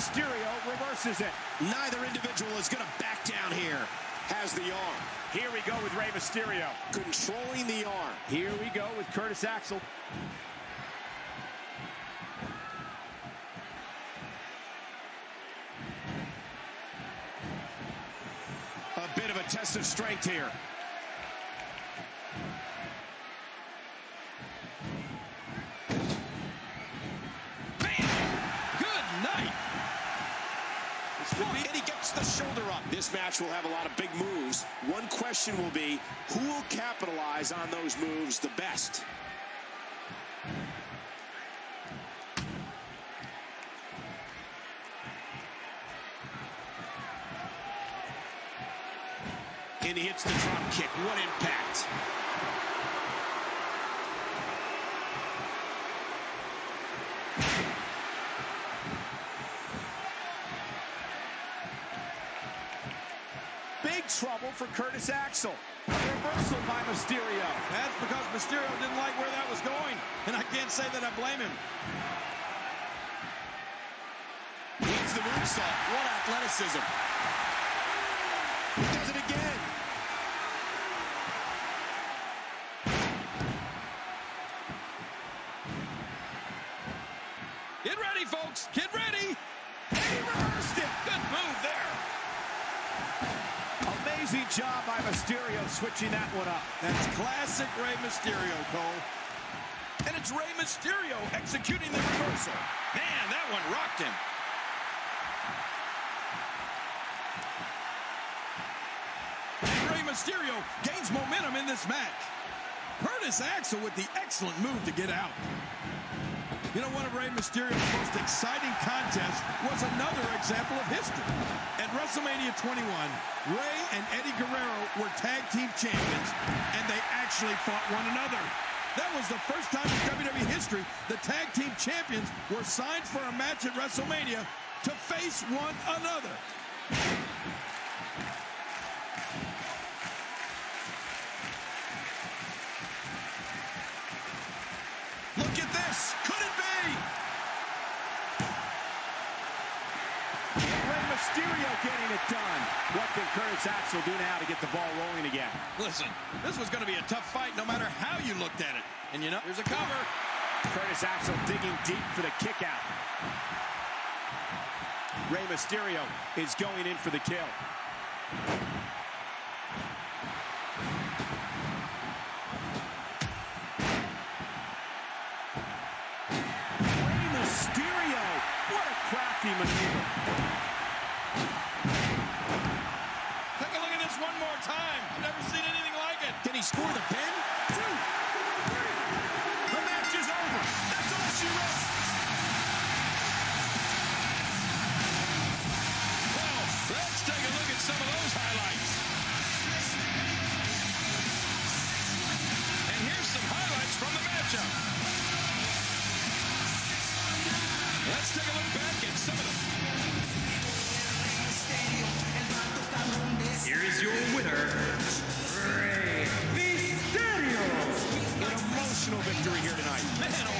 Mysterio reverses it. Neither individual is going to back down here. Has the arm. Here we go with Rey Mysterio. Controlling the arm. Here we go with Curtis Axel. A bit of a test of strength here. And he gets the shoulder up. This match will have a lot of big moves. One question will be, who will capitalize on those moves the best? And he hits the drop kick. What impact. Trouble for Curtis Axel. A reversal by Mysterio. That's because Mysterio didn't like where that was going. And I can't say that I blame him. Needs the moonsault. What athleticism. He Does it again. Get ready, folks. Get ready. And he reversed it. Good move there. Amazing job by Mysterio switching that one up. That's classic Rey Mysterio, Cole. And it's Rey Mysterio executing the reversal. Man, that one rocked him. Rey Mysterio gains momentum in this match. Curtis Axel with the excellent move to get out. You know, one of Rey Mysterio's most exciting contests was another example of history. At WrestleMania 21, Rey and Eddie Guerrero were tag team champions, and they actually fought one another. That was the first time in WWE history the tag team champions were signed for a match at WrestleMania to face one another. Look at this. Could it be? Rey Mysterio getting it done. What can Curtis Axel do now to get the ball rolling again? Listen, this was going to be a tough fight no matter how you looked at it. And you know, there's a cover. Curtis Axel digging deep for the kick out. Rey Mysterio is going in for the kill. Rey Mysterio, what a crafty maneuver. Take a look at this one more time. I've never seen anything like score the pin? Two. The match is over. That's all she wrote. Well, let's take a look at some of those highlights. And here's some highlights from the matchup. Let's take a look back at some of them. Here is your winner, Rey emotional victory here tonight. Man,